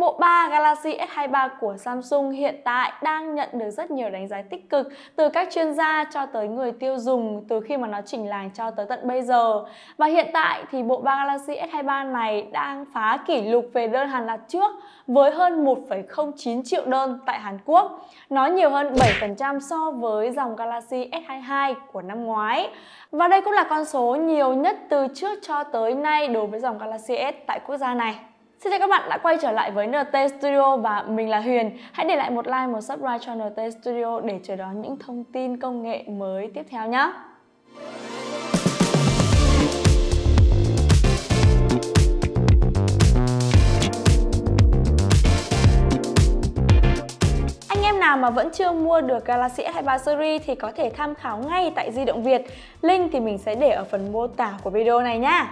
Bộ ba Galaxy S23 của Samsung hiện tại đang nhận được rất nhiều đánh giá tích cực từ các chuyên gia cho tới người tiêu dùng từ khi mà nó chỉnh làng cho tới tận bây giờ. Và hiện tại thì bộ ba Galaxy S23 này đang phá kỷ lục về đơn hàng đặt trước với hơn 1,09 triệu đơn tại Hàn Quốc. Nó nhiều hơn 7% so với dòng Galaxy S22 của năm ngoái. Và đây cũng là con số nhiều nhất từ trước cho tới nay đối với dòng Galaxy S tại quốc gia này. Xin chào các bạn đã quay trở lại với NT Studio và mình là Huyền. Hãy để lại một like, một subscribe cho NT Studio để chờ đón những thông tin công nghệ mới tiếp theo nhé. Anh em nào mà vẫn chưa mua được Galaxy S23 series thì có thể tham khảo ngay tại Di động Việt. Link thì mình sẽ để ở phần mô tả của video này nhá.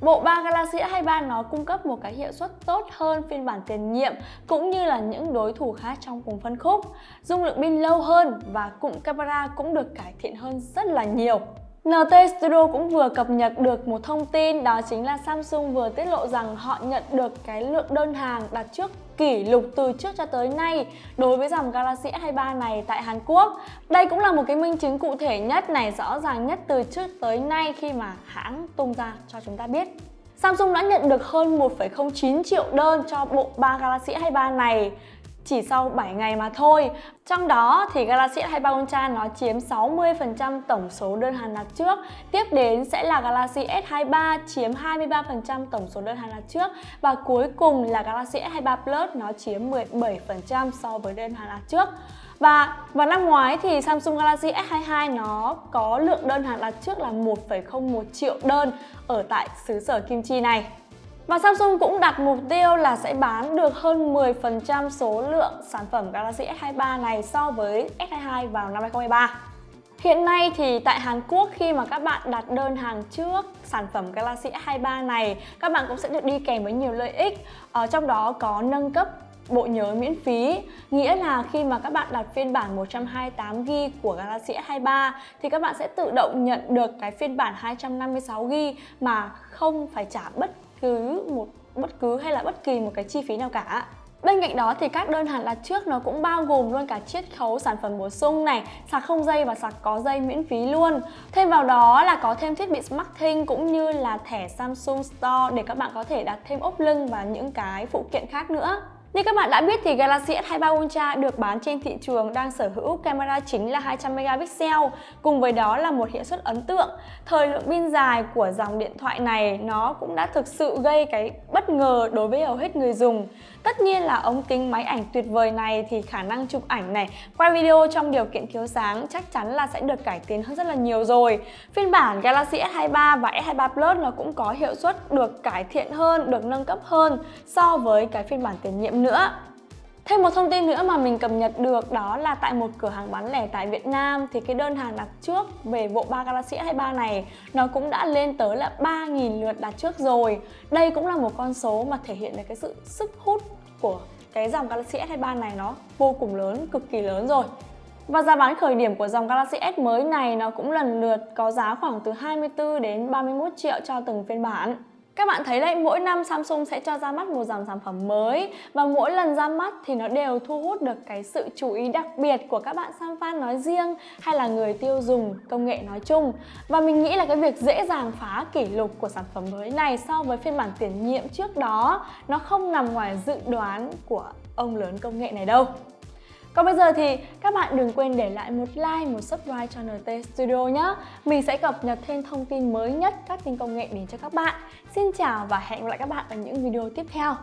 Bộ ba Galaxy S23 nó cung cấp một cái hiệu suất tốt hơn phiên bản tiền nhiệm cũng như là những đối thủ khác trong cùng phân khúc. Dung lượng pin lâu hơn và cụm camera cũng được cải thiện hơn rất là nhiều. NT Studio cũng vừa cập nhật được một thông tin đó chính là Samsung vừa tiết lộ rằng họ nhận được cái lượng đơn hàng đặt trước kỷ lục từ trước cho tới nay đối với dòng Galaxy S23 này tại Hàn Quốc. Đây cũng là một cái minh chứng cụ thể nhất này rõ ràng nhất từ trước tới nay khi mà hãng tung ra cho chúng ta biết. Samsung đã nhận được hơn 1,09 triệu đơn cho bộ ba Galaxy S23 này chỉ sau 7 ngày mà thôi. Trong đó thì Galaxy S23 Ultra nó chiếm 60% tổng số đơn hàng đặt trước. Tiếp đến sẽ là Galaxy S23 chiếm 23% tổng số đơn hàng đặt trước và cuối cùng là Galaxy S23 Plus nó chiếm 17% so với đơn hàng đặt trước. Và vào năm ngoái thì Samsung Galaxy S22 nó có lượng đơn hàng đặt trước là 1,01 triệu đơn ở tại xứ sở Kim Chi này. Và Samsung cũng đặt mục tiêu là sẽ bán được hơn 10% số lượng sản phẩm Galaxy S23 này so với S22 vào năm 2023. Hiện nay thì tại Hàn Quốc khi mà các bạn đặt đơn hàng trước sản phẩm Galaxy S23 này, các bạn cũng sẽ được đi kèm với nhiều lợi ích ở trong đó có nâng cấp bộ nhớ miễn phí, Nghĩa là khi mà các bạn đặt phiên bản 128GB của Galaxy S23 thì các bạn sẽ tự động nhận được cái phiên bản 256GB mà không phải trả bất thứ một bất cứ hay là bất kỳ một cái chi phí nào cả Bên cạnh đó thì các đơn hàng đặt trước nó cũng bao gồm luôn cả chiết khấu sản phẩm bổ sung này, sạc không dây và sạc có dây miễn phí luôn. Thêm vào đó là có thêm thiết bị SmartThing cũng như là thẻ Samsung Store để các bạn có thể đặt thêm ốp lưng và những cái phụ kiện khác nữa. Như các bạn đã biết thì Galaxy S23 Ultra được bán trên thị trường đang sở hữu camera chính là 200 megapixel cùng với đó là một hiệu suất ấn tượng. Thời lượng pin dài của dòng điện thoại này nó cũng đã thực sự gây cái bất ngờ đối với hầu hết người dùng. Tất nhiên là ống kính máy ảnh tuyệt vời này thì khả năng chụp ảnh này, quay video trong điều kiện thiếu sáng chắc chắn là sẽ được cải tiến hơn rất là nhiều rồi. Phiên bản Galaxy S23 và S23 Plus nó cũng có hiệu suất được cải thiện hơn, được nâng cấp hơn so với cái phiên bản tiền nhiệm nữa. Thêm một thông tin nữa mà mình cập nhật được đó là tại một cửa hàng bán lẻ tại Việt Nam thì cái đơn hàng đặt trước về bộ ba Galaxy S23 này nó cũng đã lên tới là 3.000 lượt đặt trước rồi. Đây cũng là một con số mà thể hiện được cái sự sức hút của cái dòng Galaxy S23 này nó vô cùng lớn, cực kỳ lớn rồi. Và giá bán khởi điểm của dòng Galaxy S mới này nó cũng lần lượt có giá khoảng từ 24 đến 31 triệu cho từng phiên bản. Các bạn thấy đấy, mỗi năm Samsung sẽ cho ra mắt một dòng sản phẩm mới và mỗi lần ra mắt thì nó đều thu hút được cái sự chú ý đặc biệt của các bạn Sam fan nói riêng hay là người tiêu dùng công nghệ nói chung. Và mình nghĩ là cái việc dễ dàng phá kỷ lục của sản phẩm mới này so với phiên bản tiền nhiệm trước đó nó không nằm ngoài dự đoán của ông lớn công nghệ này đâu. Còn bây giờ thì các bạn đừng quên để lại một like, một subscribe cho NT Studio nhé. Mình sẽ cập nhật thêm thông tin mới nhất các tin công nghệ đến cho các bạn. Xin chào và hẹn gặp lại các bạn ở những video tiếp theo.